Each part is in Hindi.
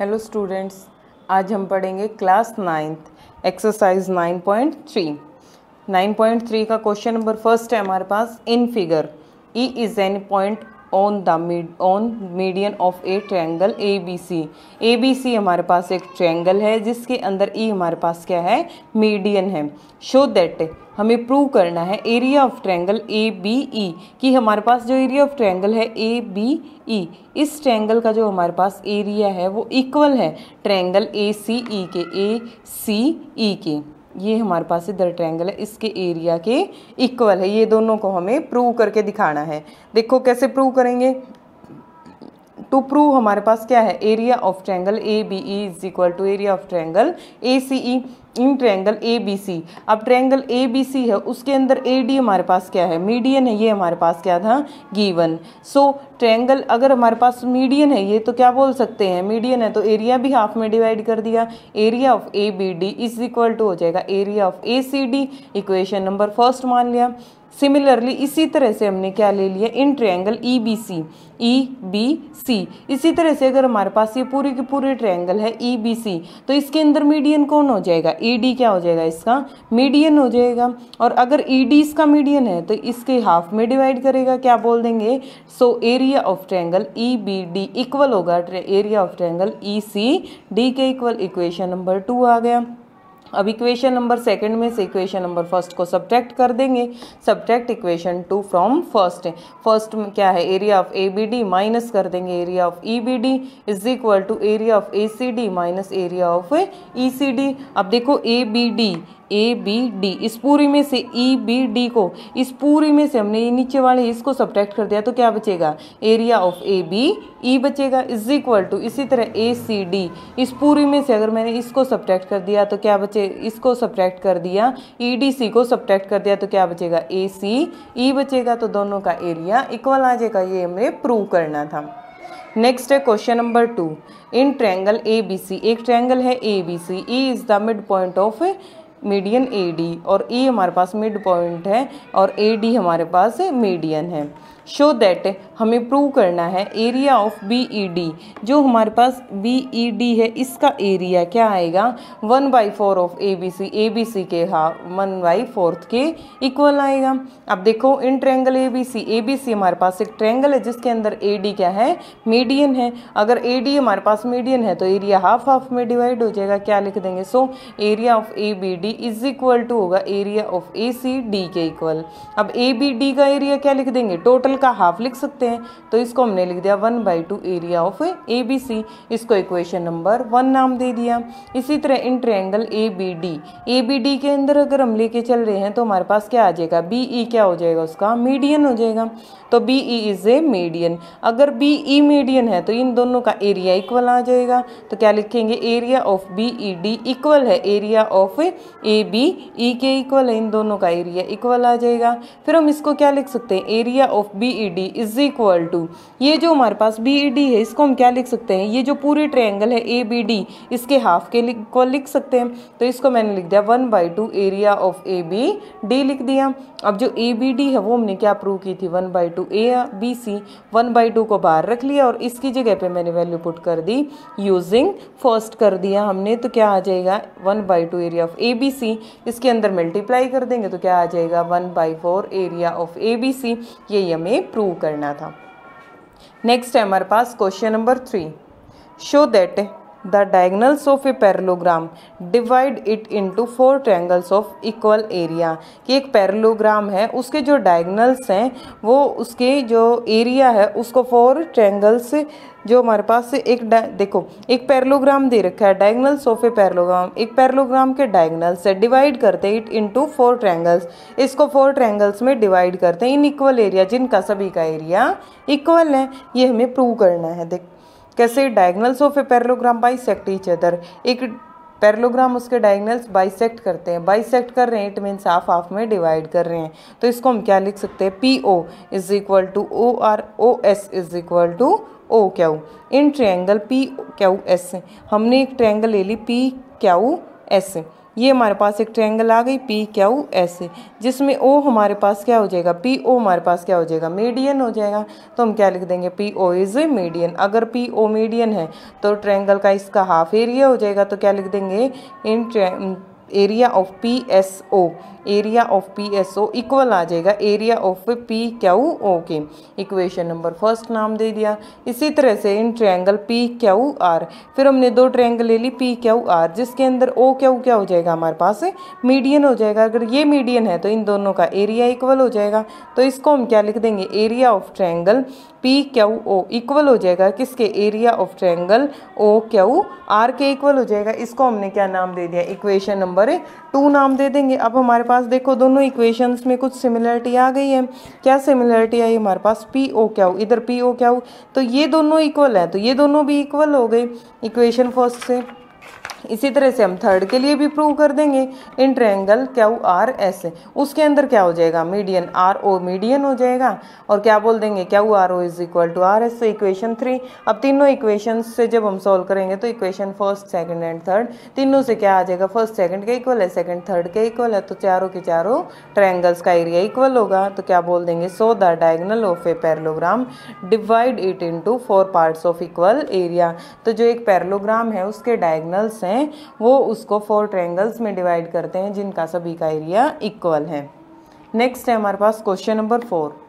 हेलो स्टूडेंट्स आज हम पढ़ेंगे क्लास नाइन्थ एक्सरसाइज 9.3 9.3 का क्वेश्चन नंबर फ़र्स्ट है हमारे पास in figure E is an point on the mid on median of a triangle A B C A B C हमारे पास एक ट्रैंगल है, जिसके अंदर ई e हमारे पास क्या है? मीडियन है। शो दैट हमें प्रूव करना है area of triangle A B E कि हमारे पास जो एरिया ऑफ़ ट्रैंगल है ए बी ई इस ट्रैंगल का जो हमारे पास एरिया है, वो इक्वल है ट्रैंगल ए सी ई के ए सी ई के। ये हमारे पास इधर ट्रैंगल है, इसके एरिया के इक्वल है। ये दोनों को हमें प्रूव करके दिखाना है। देखो कैसे प्रूव करेंगे? टू प्रूव हमारे पास क्या है? Area of triangle A B E is equal to area of triangle A C E in triangle A B C अब ट्रैंगल ए बी सी है, उसके अंदर ए डी हमारे पास क्या है? मीडियन है, ये हमारे पास क्या था? गीवन सो ट्रायंगल अगर हमारे पास मीडियन है, ये तो क्या बोल सकते हैं? मीडियन है तो एरिया भी हाफ़ में डिवाइड कर दिया। Area of A B D is equal to हो जाएगा area of A C D equation number first मान लिया। सिमिलरली इसी तरह से हमने क्या ले लिया? In triangle E B C E B C इसी तरह से अगर हमारे पास ये पूरी की पूरी ट्रायंगल है ई बी सी तो इसके अंदर मीडियन कौन हो जाएगा? ई डी क्या हो जाएगा इसका? मीडियन हो जाएगा। और अगर ई डी इसका मीडियन है तो इसके हाफ़ में डिवाइड करेगा, क्या बोल देंगे? So area of triangle E B D equal होगा area of triangle E C D के इक्वल इक्वेशन नंबर टू आ गया। अब इक्वेशन नंबर सेकंड में से इक्वेशन नंबर फ़र्स्ट को सब्ट्रैक्ट कर देंगे। Subtract equation two from first first में क्या है? Area of A B D minus कर देंगे। Area of E B D is equal to area of A C D minus area of E C D अब देखो A B D A B D इस पूरी में से ई बी डी को, इस पूरी में से हमने ये नीचे वाले इसको सब्ट्रैक्ट कर दिया तो क्या बचेगा? Area of A B E बचेगा। इज़ इक्वल टू इसी तरह ए सी डी इस पूरी में से अगर मैंने इसको सब्ट्रैक्ट कर दिया तो क्या बचे? इसको सब्ट्रैक्ट कर दिया। ई डी सी को सब्ट्रैक्ट कर दिया तो क्या बचेगा? ए सी ई बचेगा तो दोनों का एरिया इक्वल आ जाएगा। ये हमें प्रूव करना था। नेक्स्ट है question number two in triangle A B C एक ट्रैंगल है A B C E is the mid point of median A D और ई e हमारे पास मिड पॉइंट है और ए डी हमारे पास मीडियन है। शो दैट हमें प्रूव करना है area of B E D जो हमारे पास बी ई डी है, इसका एरिया क्या आएगा? One by four of A B C A B C के हा वन बाई फोर्थ के इक्वल आएगा. अब देखो in triangle A B C A B C हमारे पास एक ट्रैंगल है, जिसके अंदर ए डी क्या है? मीडियन है. अगर ए डी हमारे पास मीडियन है तो एरिया हाफ़ हाफ़ में डिवाइड हो जाएगा. क्या लिख देंगे? So area of A B D is equal to होगा area of A C D के इक्वल अब ए बी डी का एरिया क्या लिख देंगे? टोटल का हाफ़ लिख सकते हैं। तो इसको हमने लिख दिया one by two area of A B C इसको इक्वेशन नंबर वन नाम दे दिया। इसी तरह in triangle A B D A B D के अंदर अगर हम लेके चल रहे हैं तो हमारे पास क्या आ जाएगा? बी ई क्या हो जाएगा उसका? मीडियन हो जाएगा। तो B E is a median अगर बी ई मीडियन है तो इन दोनों का एरिया इक्वल आ जाएगा। तो क्या लिखेंगे? Area of B E D equal है। Area of A B E के इक्वल है। इन दोनों का एरिया इक्वल आ जाएगा। फिर हम इसको क्या लिख सकते हैं? Area of B E D is equal to ये जो हमारे पास बी ई डी है, इसको हम क्या लिख सकते हैं? ये जो पूरी ट्रायंगल है ए बी डी इसके हाफ़ के इक्वल लिख सकते हैं। तो इसको मैंने लिख दिया one by two area of A B D लिख दिया। अब जो ए बी डी है, वो हमने क्या प्रूव की थी? One by two A B C one by two को बाहर रख लिया और इसकी जगह पे मैंने वैल्यू पुट कर दी यूजिंग फ़र्स्ट कर दिया हमने। तो क्या आ जाएगा? One by two area of A B C इसके अंदर मल्टीप्लाई कर देंगे तो क्या आ जाएगा? One by four area of A B C यही हमें प्रूव करना था। नेक्स्ट है हमारे पास question number three show that the diagonals of a parallelogram divide it into four triangles of equal area कि एक पैरलोग्राम है, उसके जो डायगनल्स हैं, वो उसके जो एरिया है, उसको फोर ट्रैंगल्स जो हमारे पास एक देखो, एक पैरलोग्राम दे रखा है डायगनल्स ऑफ़ ए पैरलोग्राम एक पैरलोग्राम के डायगनल्स है डिवाइड करते हैं इट इनटू फोर ट्रैंगल्स इसको फोर ट्रैंगल्स में डिवाइड करते हैं इन इक्वल एरिया जिनका सभी का एरिया इक्वल है, ये हमें प्रूव करना है, देख। कैसे diagonals of a parallelogram bisect each other एक पैरलोग्राम उसके डायगनल्स बाइसेक्ट करते हैं। बाइसेक्ट कर रहे हैं इट मीन्स हाफ़ हाफ़ में डिवाइड कर रहे हैं। तो इसको हम क्या लिख सकते हैं? P O is equal to O R O S is equal to O Q in triangle P Q S हमने एक ट्रैंगल ले ली पी क्यू एस ये हमारे पास एक ट्रायंगल आ गई पी क्यू ऐसे जिसमें ओ हमारे पास क्या हो जाएगा? पी ओ हमारे पास क्या हो जाएगा? मीडियन हो जाएगा। तो हम क्या लिख देंगे? पी ओ इज़ मीडियन अगर पी ओ मीडियन है तो ट्रायंगल का इसका हाफ़ एरिया हो जाएगा। तो क्या लिख देंगे? In area of P S O area of P S O equal आ जाएगा area of P Q O के इक्वेशन नंबर फ़र्स्ट नाम दे दिया। इसी तरह से in triangle P Q R फिर हमने दो ट्रायंगल ले ली पी क्यू आर जिसके अंदर ओ क्यू क्या हो जाएगा हमारे पास? मीडियन हो जाएगा। अगर ये मीडियन है तो इन दोनों का एरिया इक्वल हो जाएगा। तो इसको हम क्या लिख देंगे? Area of triangle P Q O equal हो जाएगा। किसके? Area of triangle O Q R के इक्वल हो जाएगा। इसको हमने क्या नाम दे दिया? इक्वेशन नंबर टू नाम दे देंगे। अब हमारे पास देखो दोनों इक्वेशंस में कुछ सिमिलरिटी आ गई है। क्या सिमिलरिटी आई? हमारे पास पी ओ क्या हो इधर पी ओ क्या हो तो ये दोनों इक्वल है। तो ये दोनों भी इक्वल हो गए। इक्वेशन फ़र्स्ट से। इसी तरह से हम थर्ड के लिए भी प्रूव कर देंगे। In triangle Q R S उसके अंदर क्या हो जाएगा? मीडियन आर ओ मीडियन हो जाएगा। और क्या बोल देंगे? Q R O is equal to R S तो इक्वेशन थ्री अब तीनों इक्वेशन से जब हम सॉल्व करेंगे तो equation first second and third तीनों से क्या आ जाएगा? फ़र्स्ट सेकंड के इक्वल है सेकंड थर्ड के इक्वल है। तो चारों के चारों ट्रायंगल्स का एरिया इक्वल होगा। तो क्या बोल देंगे? So the diagonal of a parallelogram divide it into four parts of equal area तो जो एक पैरलोग्राम है, उसके डायगनल्स हैं। वो उसको फोर ट्रैंगल्स में डिवाइड करते हैं, जिनका सभी का एरिया इक्वल है। नेक्स्ट है हमारे पास question number four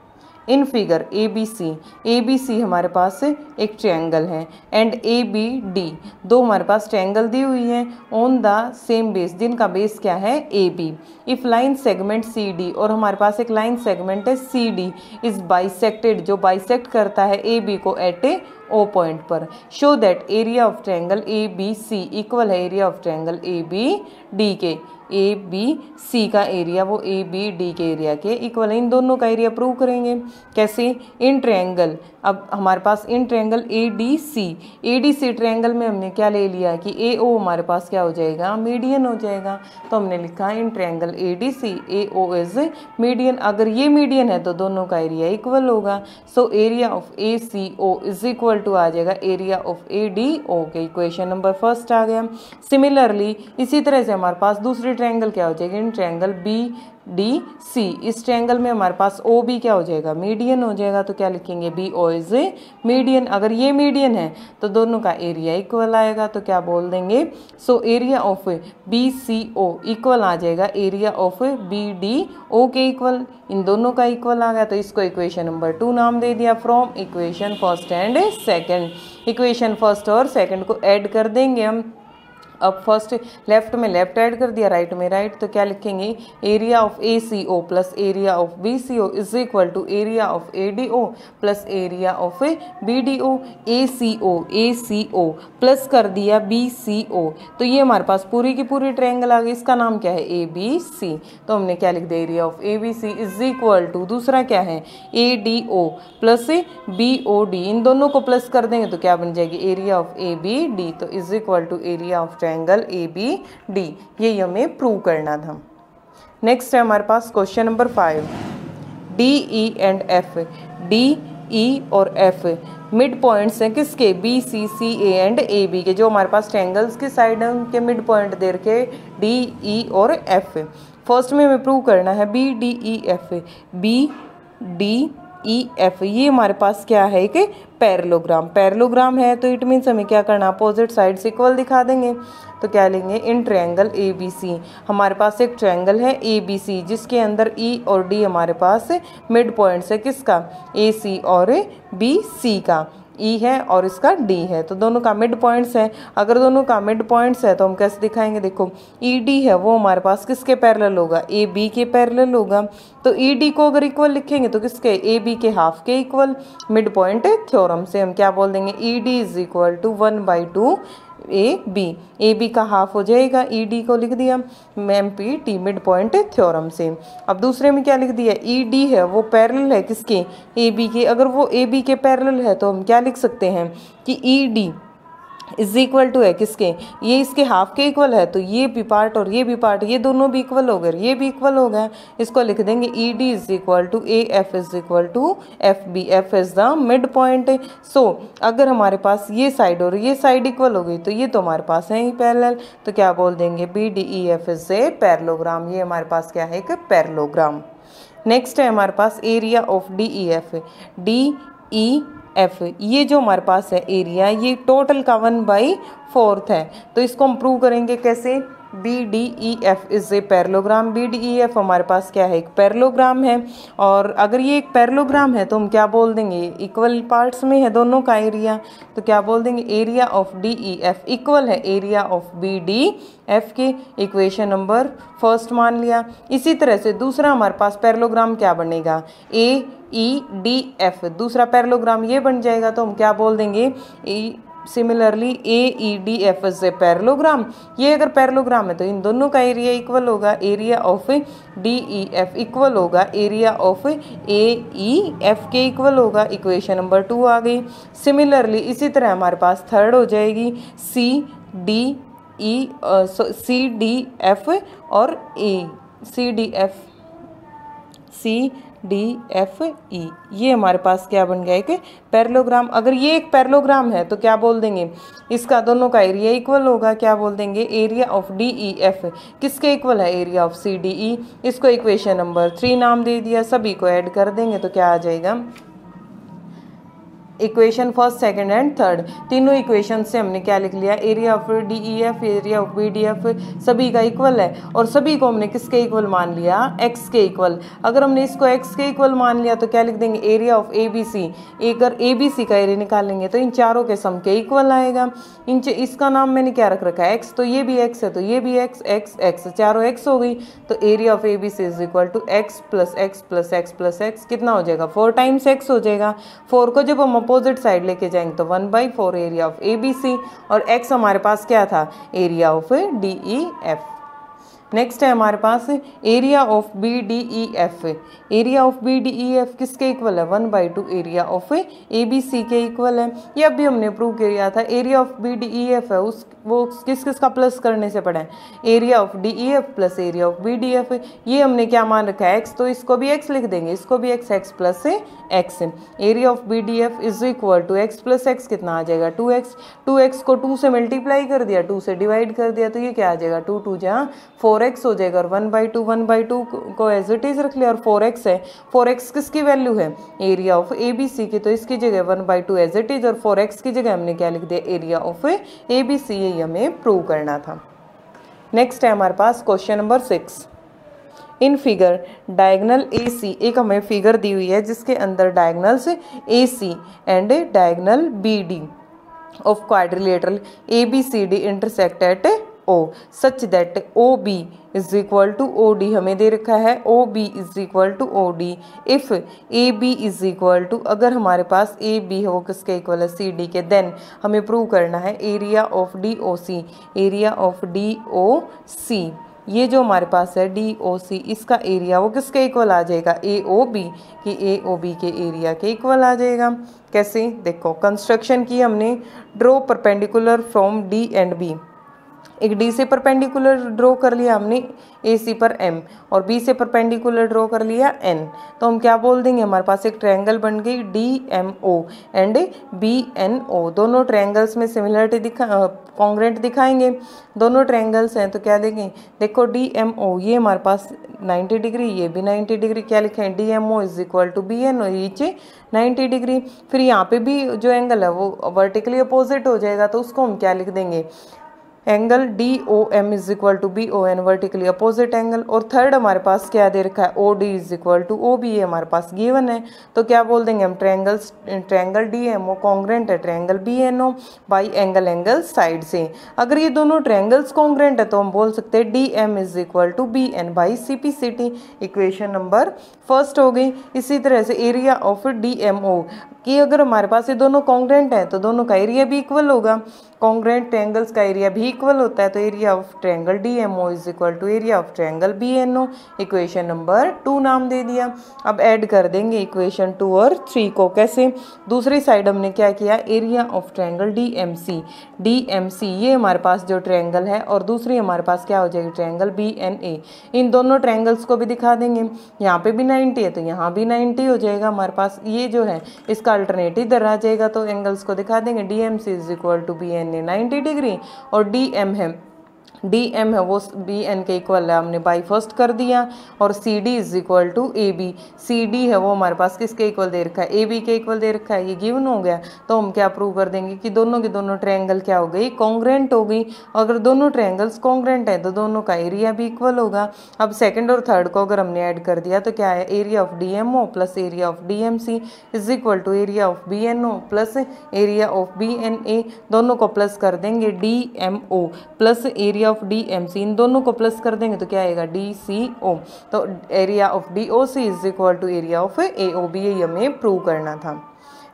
in figure A B C, A B C हमारे पास एक ट्रायंगल है एंड ए बी डी दो हमारे पास ट्रायंगल दी हुई है। ऑन द सेम बेस जिनका बेस क्या है? A B if line segment C D और हमारे पास एक लाइन सेगमेंट है सी डी इज़ बाइसेक्टेड जो बाइसेक्ट करता है ए बी को एट ए ओ पॉइंट पर। Show that area of triangle A B C equal है area of triangle A B D के। ए बी सी का एरिया वो ए बी डी के एरिया के इक्वल है इन दोनों का एरिया प्रूव करेंगे। कैसे? इन ट्रायंगल अब हमारे पास in triangle A D C A D C triangle में हमने क्या ले लिया कि ए ओ हमारे पास क्या हो जाएगा? मीडियन हो जाएगा। तो हमने लिखा in triangle A D C A O is median अगर ये मीडियन है तो दोनों का एरिया इक्वल होगा। So area of A C O is equal to आ जाएगा। Area of A D O के इक्वेशन नंबर फ़र्स्ट आ गया। सिमिलरली इसी तरह से हमारे पास दूसरी ट्रायंगल क्या हो जाएगी? In triangle B D C इस ट्रायंगल में हमारे पास ओ बी क्या हो जाएगा? मीडियन हो जाएगा तो क्या लिखेंगे? बी ओ इज़ मीडियन अगर ये मीडियन है तो दोनों का एरिया इक्वल आएगा तो क्या बोल देंगे? So area of B C O equal आ जाएगा। Area of B D O के इक्वल इन दोनों का इक्वल आ गया तो इसको इक्वेशन नंबर टू नाम दे दिया from equation first and second equation first और सेकेंड को ऐड कर देंगे हम। अब फ़र्स्ट लेफ़्ट में लेफ़्ट ऐड कर दिया राइट में राइट तो क्या लिखेंगे? Area of A C O plus area of B C O is equal to area of A D O plus area of B D O A C O A C O plus कर दिया बी सी ओ तो ये हमारे पास पूरी की पूरी ट्रायंगल आ गई। इसका नाम क्या है? ए बी सी तो हमने क्या लिख दिया? Area of A B C is equal to दूसरा क्या है? A D O plus B O D इन दोनों को प्लस कर देंगे तो क्या बन जाएगी? Area of A B D तो is equal to area of triangle A B D ये हमें प्रूव करना था। नेक्स्ट है हमारे पास question number five D E and F D E और एफ़ मिड पॉइंट्स हैं किसके? B C C A and A B के, जो हमारे पास ट्रैंगल्स की साइड हैं, उनके मिड पॉइंट दे रखे डी ई और एफ़ फ़र्स्ट में हमें प्रूव करना है B D E F B D E F ये हमारे पास क्या है? कि पैरलोग्राम। पैरलोग्राम है तो इट मीन्स हमें क्या करना? अपोजिट साइड से इक्वल दिखा देंगे। तो क्या लेंगे? इन ट्रायंगल ए बी सी हमारे पास एक ट्रायंगल है ए बी सी जिसके अंदर ई e और डी हमारे पास मिड पॉइंट्स है किसका? ए सी और बी सी का। ई e है और इसका डी है। तो दोनों का मिड पॉइंट्स है। अगर दोनों का मिड पॉइंट्स है तो हम कैसे दिखाएँगे? देखो ई e डी है, वो हमारे पास किसके पैरल होगा? ए बी के पैरल होगा। तो ई e डी को अगर इक्वल लिखेंगे तो किसके? ए बी के हाफ़ के इक्वल मिड पॉइंट थ्योरम से हम क्या बोल देंगे? E D is equal to one by two A B A B का हाफ़ हो जाएगा. ई डी को लिख दिया. M P T mid point theorem से अब दूसरे में क्या लिख दिया? ई डी है. वो पैरेलल है किसके? ए बी के. अगर वो ए बी के पैरेलल है तो हम क्या लिख सकते हैं? कि E D is equal to है किसके? ये इसके हाफ़ के इक्वल है तो ये भी पार्ट और ये भी पार्ट ये दोनों भी इक्वल हो गए, ये भी इक्वल हो गए। इसको लिख देंगे E D is equal to A F is equal to F B F is the mid point so अगर हमारे पास ये साइड और ये साइड इक्वल हो गई तो ये तो हमारे पास है ही पैरेलल तो क्या बोल देंगे? B D E F is a parallelogram ये हमारे पास क्या है? एक पैरलोग्राम नेक्स्ट है हमारे पास area of D E F D E F ये जो हमारे पास है एरिया ये टोटल का वन बाई फोर्थ है। तो इसको हम प्रूव करेंगे कैसे? B D E F is a parallelogram B D E F हमारे पास क्या है? एक पैरलोग्राम है। और अगर ये एक पैरलोग्राम है तो हम क्या बोल देंगे? इक्वल पार्ट्स में है दोनों का एरिया तो क्या बोल देंगे? Area of D E F equal है area of B D F के। इक्वेशन नंबर फ़र्स्ट मान लिया। इसी तरह से दूसरा हमारे पास पैरलोग्राम क्या बनेगा? ए ई डी एफ़ दूसरा पैरलोग्राम ये बन जाएगा तो हम क्या बोल देंगे? E similarly A E D F a parallelogram. ये अगर पैरलोग्राम है तो इन दोनों का एरिया इक्वल होगा area of D E F equal होगा area of A E F के इक्वल होगा। इक्वेशन नंबर टू आ गई। सिमिलरली इसी तरह हमारे पास थर्ड हो जाएगी। C D E C D F और A C D F C D, F, E. ये हमारे पास क्या बन गया? एक पैरलोग्राम। अगर ये एक पैरलोग्राम है तो क्या बोल देंगे? इसका दोनों का एरिया इक्वल होगा। क्या बोल देंगे? Area of D, E, F. किसके इक्वल है? Area of C, D, E. इसको इक्वेशन नंबर थ्री नाम दे दिया। सभी को ऐड कर देंगे तो क्या आ जाएगा? Equation first second and third तीनों इक्वेशन से हमने क्या लिख लिया? Area of D E F area of B D F सभी का इक्वल है। और सभी को हमने किसके इक्वल मान लिया? एक्स के इक्वल अगर हमने इसको एक्स के इक्वल मान लिया तो क्या लिख देंगे? Area of A B C अगर ए बी सी का एरिया निकालेंगे तो इन चारों के सम के इक्वल आएगा। इन इसका नाम मैंने क्या रख रखा है? एक्स तो ये भी एक्स है तो ये भी एक्स एक्स एक्स चारों एक्स हो गई तो area of A B C is equal to x plus x plus x plus x कितना हो जाएगा? फोर टाइम्स एक्स हो जाएगा। फोर को जब हम अपोजिट साइड लेके जाएँगे तो one by four area of A B C और एक्स हमारे पास क्या था? Area of D E F next है हमारे पास area of B D E F area of B D E F किसके इक्वल है? One by two area of A B C के इक्वल है। ये अभी हमने प्रूव किया था। Area of B D E F है। उस, वो किस किस का प्लस करने से पड़ा है? Area of D E F plus area of B D F ये हमने क्या मान रखा है? एक्स तो इसको भी एक्स लिख देंगे। इसको भी x x plus x area of B D F is equal to x plus x कितना आ जाएगा? टू एक्स टू एक्स को टू से मल्टीप्लाई कर दिया। टू से डिवाइड कर दिया। तो ये क्या आ जाएगा? टू टू जहाँ फोर एक्स हो जाएगा और one by two one by two को एज इट इज़ रख लिया और फोर एक्स है। फोर एक्स किसकी वैल्यू है? Area of A B C की। तो इसकी जगह one by two as it is और फोर एक्स की जगह हमने क्या लिख दिया? Area of A B C यही हमें प्रूव करना था। नेक्स्ट है हमारे पास question number six in figure diagonal A C एक हमें फिगर दी हुई है जिसके अंदर diagonals A C and diagonal B D of quadrilateral A B C D intersect at O such that O B is equal to O D हमें दे रखा है। O B is equal to O D if A B is equal to अगर हमारे पास ए बी है वो किसके इक्वल है? सी डी के। देन हमें प्रूव करना है area of D O C area of D O C ये जो हमारे पास है डी ओ सी इसका एरिया वो किसके इक्वल आ जाएगा? ए ओ बी कि ए ओ बी के एरिया के इक्वल आ जाएगा। कैसे? देखो कंस्ट्रक्शन की हमने draw perpendicular from D and B एक डी से परपेंडिकुलर ड्रॉ कर लिया हमने ए सी पर एम और बी से परपेंडिकुलर ड्रॉ कर लिया एन तो हम क्या बोल देंगे? हमारे पास एक ट्रायंगल बन गई D M O and B N O दोनों ट्रायंगल्स में सिमिलरिटी दिखा कॉन्ग्रेंट दिखाएँगे। दोनों ट्रायंगल्स हैं तो क्या देखें? देखो डी एम ओ ये हमारे पास 90 डिग्री ये भी 90 डिग्री क्या लिखें? D M O is equal to B N O नीचे 90 डिग्री फिर यहाँ पे भी जो एंगल है, वो वर्टिकली अपोजिट हो जाएगा तो उसको हम क्या लिख देंगे? Angle D O M is equal to B O N vertically opposite angle और थर्ड हमारे पास क्या दे रखा है? O D is equal to O B ए हमारे पास गिवन है। तो क्या बोल देंगे हम? Triangles triangle D M O congruent है। Triangle B N O by angle angle side से। अगर ये दोनों ट्रैंगल्स कॉन्ग्रेंट है तो हम बोल सकते हैं D M is equal to B N by C P C T equation number first हो गई, इसी तरह से area of D M O कि अगर हमारे पास ये दोनों कॉन्ग्रेंट हैं तो दोनों का एरिया भी इक्वल होगा। कॉन्ग्रेंट ट्रैंगल्स का एरिया भी इक्वल होता है तो area of triangle D M O is equal to area of triangle B N O equation number two नाम दे दिया। अब ऐड कर देंगे इक्वेशन टू और थ्री को कैसे? दूसरी साइड हमने क्या किया? Area of triangle D M C D M C ये हमारे पास जो ट्रैंगल है, और दूसरी हमारे पास क्या हो जाएगी? ट्रैंगल बी एन ए इन दोनों ट्रैंगल्स को भी दिखा देंगे। यहाँ पे भी 90 है तो यहाँ भी 90 हो जाएगा। हमारे पास ये जो है, इसका अल्टरनेट इधर आ जाएगा तो एंगल्स को दिखा देंगे। D M C is equal to B N A ninety degree और डी एम है डी एम है, वो बी एन के इक्वल है, हमने बाई फ़र्स्ट कर दिया और C D is equal to A B C D है, वो हमारे पास किसके इक्वल दे रखा है? ए बी के इक्वल दे रखा है, ये गिवन हो गया। तो हम क्या प्रूव कर देंगे कि दोनों की दोनों ट्रायंगल क्या हो गई कॉन्ग्रेंट हो गई। अगर दोनों ट्रायंगल्स कॉन्ग्रेंट है तो दोनों का एरिया भी इक्वल होगा। अब सेकेंड और थर्ड को अगर हमने ऐड कर दिया तो क्या है? Area of D M O plus area of D M C is equal to area of B N O plus area of B N A दोनों को प्लस कर देंगे D M O plus area of D M C इन दोनों को प्लस कर देंगे तो क्या आएगा? डी सी ओ तो area of D O C is equal to area of A O B ये हमें प्रूव करना था।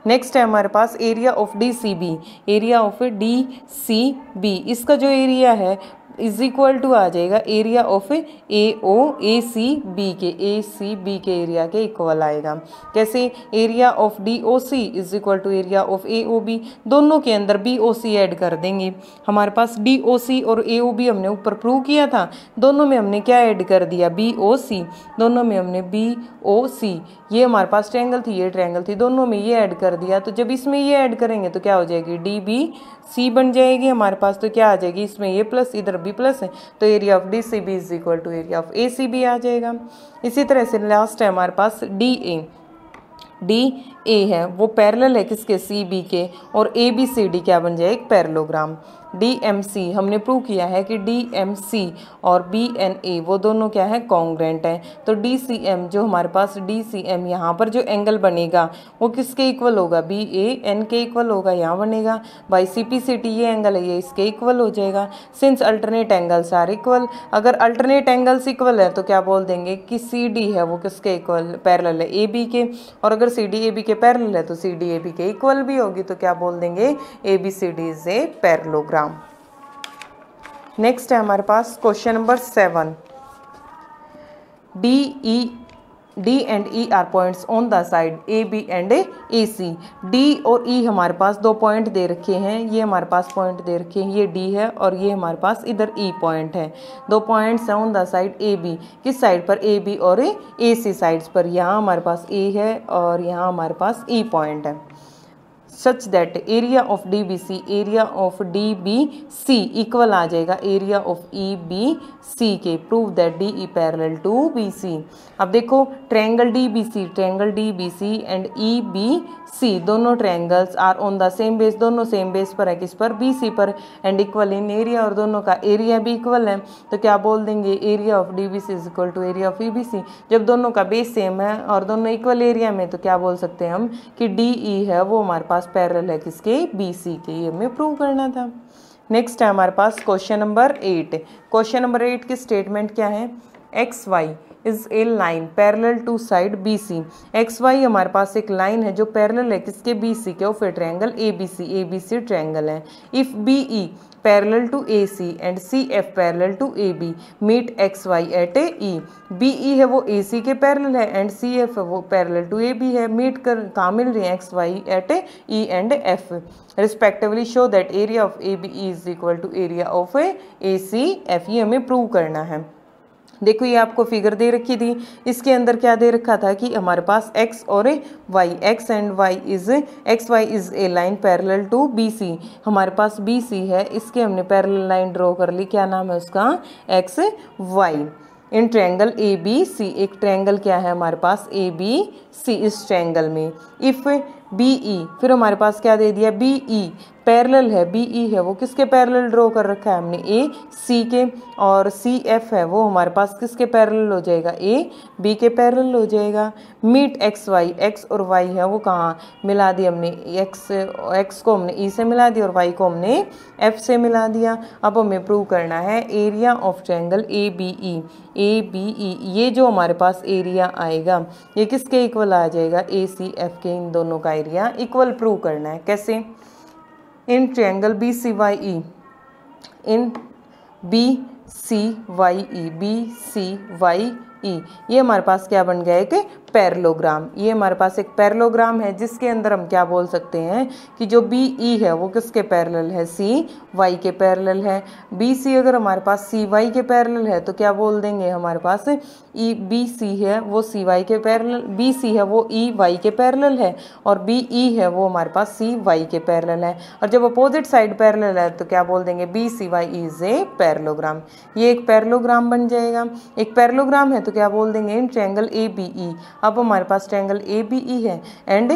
नेक्स्ट है हमारे पास area of D C B area of D C B इसका जो एरिया है इज़ इक्वल टू आ जाएगा area of A O A C B के ए सी बी के एरिया के इक्वल आएगा। कैसे? Area of D O C is equal to area of A O B दोनों के अंदर बी ओ सी ऐड कर देंगे। हमारे पास डी ओ सी और ए ओ बी हमने ऊपर प्रूव किया था। दोनों में हमने क्या ऐड कर दिया? बी ओ सी दोनों में हमने बी ओ सी ये हमारे पास ट्रैंगल थी, ये ट्रैंगल थी, दोनों में ये ऐड कर दिया तो जब इसमें ये ऐड करेंगे तो क्या हो जाएगी? डी बी सी बन जाएगी हमारे पास तो क्या आ जाएगी? इसमें ये प्लस इधर बी प्लस है तो area of D C B is equal to area of A C B आ जाएगा। इसी तरह से लास्ट है हमारे पास डी ए डी ए है, वो पैरेलल है किसके? सी बी के, और ए बी सी डी क्या बन जाए? एक पैरेलोग्राम डी एम सी हमने प्रूव किया है कि डी एम सी और बी एन ए वो दोनों क्या है? कॉन्ग्रेंट हैं। तो डी सी एम जो हमारे पास डी सी एम यहाँ पर जो एंगल बनेगा, वो किसके इक्वल होगा? बी ए एन के इक्वल होगा, यहाँ बनेगा। By C P C T ये एंगल है, ये इसके इक्वल हो जाएगा। Since alternate angles are equal अगर अल्टरनेट एंगल्स इक्वल है तो क्या बोल देंगे कि सी डी है, वो किसके इक्वल पैरल है? ए बी के। और अगर सी डी ए बी के पैरल है तो सी डी ए बी के इक्वल भी होगी तो क्या बोल देंगे? A B C D is a parallelogram next है हमारे पास question number seven D E D and E are points on the side A B and A C D और ई e हमारे पास दो पॉइंट दे रखे हैं, ये हमारे पास पॉइंट दे रखे हैं, ये डी है और ये हमारे पास इधर ई e पॉइंट है। दो पॉइंट्स हैं on the side A B किस साइड पर? ए बी और ए सी साइड्स पर। यहाँ हमारे पास ए है और यहाँ हमारे पास ई e पॉइंट है। Such that area of D B C area of D B C equal आ जाएगा area of E B C के prove that D E parallel to B C अब देखो triangle D B C triangle D B C and E B C दोनों triangles are on the same base दोनों सेम बेस पर है, किस पर? बी सी पर. एंड इक्वल इन एरिया और दोनों का एरिया भी इक्वल है. तो क्या बोल देंगे? Area of D B C is equal to area of E B C जब दोनों का बेस सेम है और दोनों इक्वल एरिया में तो क्या बोल सकते हैं हम? कि डी ई e है, वो हमारे पास पैरल है किसके? बी सी के, ये हमें प्रूव करना था। नेक्स्ट है हमारे पास question number eight question number eight की स्टेटमेंट क्या है? X Y is a line parallel to side B C X Y हमारे पास एक लाइन है जो पैरेलल है। किसके बी सी के? Of a triangle A B C A B C triangle है। If B E parallel to A C and parallel to AC and CF parallel to AB meet XY at E. BE है वो AC के पैरेलल है एंड CF है वो पैरेलल टू AB है। मीट कर, कहाँ मिल रही है? XY at E and F. Respectively show that area of AB is equal to area of AC F. ये हमें प्रूव करना है। देखो, ये आपको फिगर दे रखी थी। इसके अंदर क्या दे रखा था कि हमारे पास x और y, x and y is X Y is a line parallel to B C हमारे पास बी सी है। इसके हमने पैरेलल लाइन ड्रॉ कर ली। क्या नाम है उसका? X Y in triangle A B C एक ट्रैंगल क्या है हमारे पास? ए बी सी इस ट्रैंगल में इफ़ बी ई फिर हमारे पास क्या दे दिया? बी ई पैरेलल है बी ई है, वो किसके पैरेलल ड्रॉ कर रखा है हमने? ए सी के और सी एफ़ है, वो हमारे पास किसके पैरेलल हो जाएगा? ए बी के पैरेलल हो जाएगा। मीट एक्स वाई एक्स और वाई है, वो कहाँ मिला दी हमने? एक्स एक्स को हमने ई e से मिला दिया और वाई को हमने एफ़ से मिला दिया। अब हमें प्रूव करना है area of triangle A B E A B E ये जो हमारे पास एरिया आएगा, ये किसके इक्वल आ जाएगा? ए सी एफ़ के, इन दोनों का एरिया इक्वल प्रूव करना है। कैसे? In triangle B C Y E in B C Y E B C Y E ये हमारे पास क्या बन गया एक पैरलोग्राम। ये हमारे पास एक पैरलोग्राम है, जिसके अंदर हम क्या बोल सकते हैं कि जो बी ई है, वो किसके पैरेलल है? सी वाई के पैरेलल है। बी सी अगर हमारे पास सी वाई के पैरेलल है तो क्या बोल देंगे हमारे पास? ई बी सी है, वो सी वाई के पैरेलल बी सी है, वो ई e वाई के पैरेलल है। और बी ई e है, वो हमारे पास सी वाई के पैरेलल है। और जब अपोजिट साइड पैरेलल है तो क्या बोल देंगे? B C Y is a parallelogram ये एक पैरलोग्राम बन जाएगा। एक पैरलोग्राम है तो क्या बोल देंगे? इन ट्रैंगल ए बी ई अब हमारे पास ट्रैंगल ए बी ई है। एंड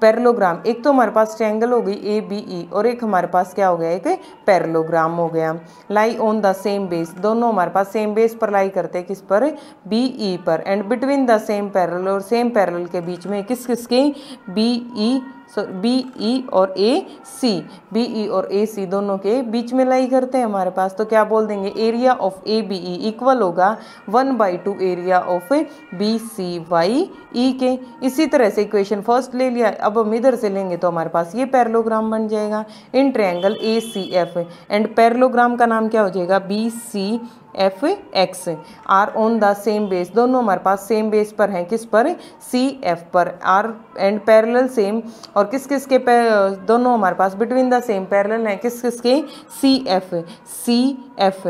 पैरलोग्राम एक तो हमारे पास ट्रैंगल हो गई ए बी ई और एक हमारे पास क्या हो गया? एक पैरलोग्राम हो गया। Lie on the same base दोनों हमारे पास सेम बेस पर लाई करते हैं। किस पर? बी ई पर। And between the same parallel और सेम पैरल के बीच में किस किस की? बी ई बी ई और ए सी बी ई और ए सी दोनों के बीच में लाई करते हैं हमारे पास। तो क्या बोल देंगे? Area of A B E equal होगा one by two area of B C Y E के। इसी तरह से इक्वेशन फ़र्स्ट ले लिया, अब हम इधर से लेंगे तो हमारे पास ये पैरलोग्राम बन जाएगा। In triangle A C F and parallelogram का नाम क्या हो जाएगा? B C F X are on the same base दोनों हमारे पास सेम बेस पर हैं। किस पर? सी एफ़ पर। आर एंड पैरेलल सेम और किस किस के दोनों हमारे पास बिटवीन द सेम पैरेलल हैं। किस किस के? C F C F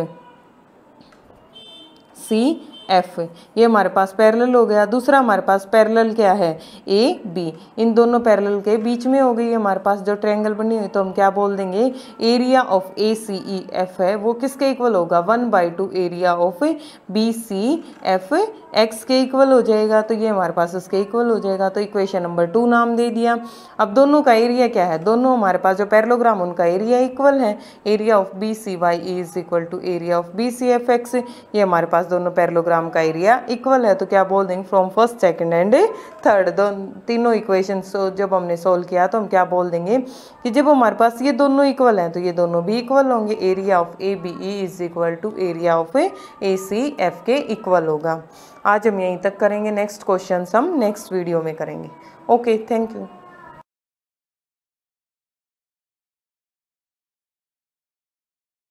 C F ये हमारे पास पैरेलल हो गया। दूसरा हमारे पास पैरेलल क्या है? ए बी इन दोनों पैरेलल के बीच में हो गई हमारे पास जो ट्रायंगल बनी हुई तो हम क्या बोल देंगे? Area of A C E F है। वो किसके इक्वल होगा? One by two area of B C F X के इक्वल हो जाएगा। तो ये हमारे पास उसके इक्वल हो जाएगा। तो इक्वेशन नंबर टू नाम दे दिया। अब दोनों का एरिया क्या है? दोनों हमारे पास जो पैरलोग्राम उनका एरिया इक्वल है। Area of B C Y is equal to area of B C F X ये हमारे पास दोनों पैरलोग्राम का एरिया इक्वल है तो क्या बोल देंगे? From first second and third दो, तीनों इक्वेशन जब हमने सोल्व किया तो हम क्या बोल देंगे कि जब हमारे पास ये दोनों इक्वल हैं तो ये दोनों भी इक्वल होंगे। Area of A B E is equal to area of A C F के इक्वल होगा। आज हम यहीं तक करेंगे। नेक्स्ट क्वेश्चन हम नेक्स्ट वीडियो में करेंगे। Okay thank you